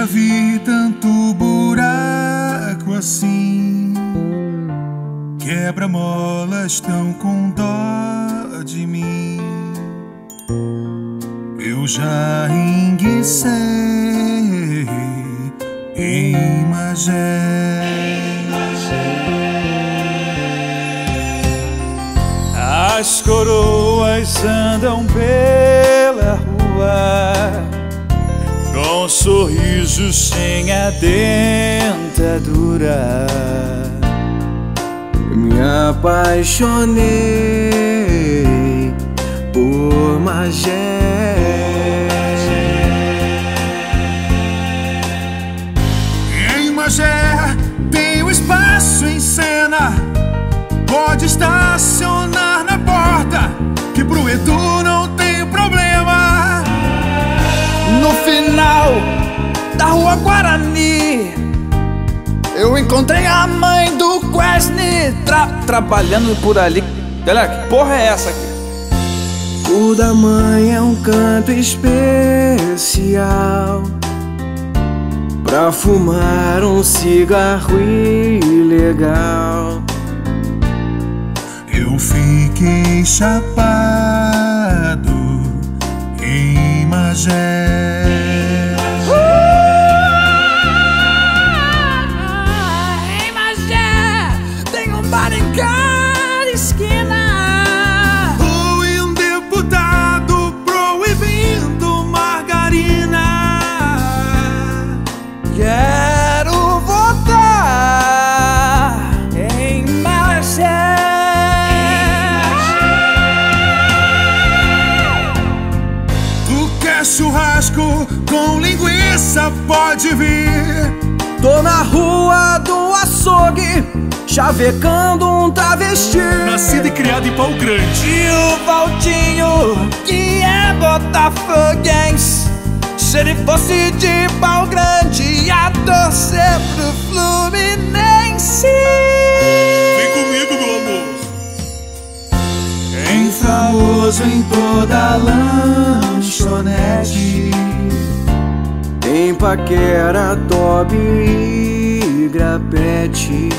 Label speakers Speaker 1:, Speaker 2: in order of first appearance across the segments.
Speaker 1: Nunca vi tanto buraco assim. Quebra-molas tão com dó de mim. Eu já enguicei em Magé. As coroas andam pela rua com sorrisos sem a dentadura.
Speaker 2: Me apaixonei por Magé.
Speaker 1: Em Magé tem o espaço em cena. Pode estacionar
Speaker 3: Guarani, eu encontrei a mãe do Quesne tra trabalhando por ali. Galera, que porra é essa aqui?
Speaker 2: O da mãe é um canto especial Pra fumar um cigarro ilegal
Speaker 1: Eu fiquei chapado churrasco com linguiça? Pode vir.
Speaker 3: Tô na rua do açougue, chavecando um travesti.
Speaker 1: Nascido e criado em pau grande.
Speaker 3: E o Valdinho, que é botafoguense. Se ele fosse de pau grande, ia torcer pro Fluminense.
Speaker 1: Famoso em toda lanchonete.
Speaker 2: Em paquera, tobe e grapete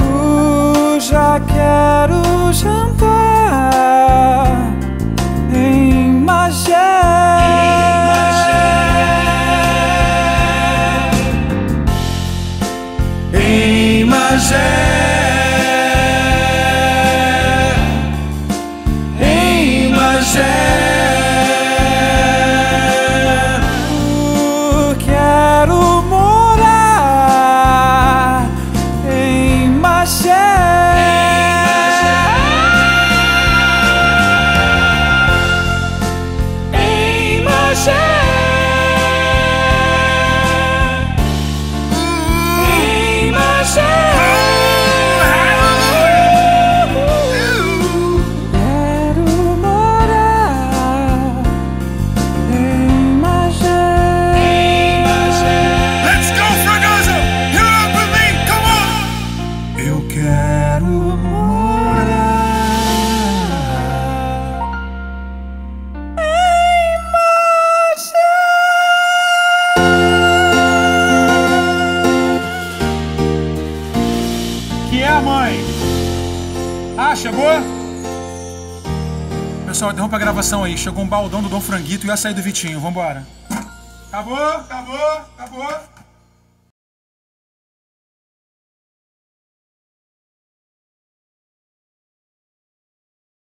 Speaker 3: Eu já quero jantar em Magé.
Speaker 1: Em Magé. Ah, chegou? Pessoal, interrompa a gravação aí. Chegou um baldão do Dom Franguito e a sair do Vitinho. Vambora. Acabou, acabou, acabou.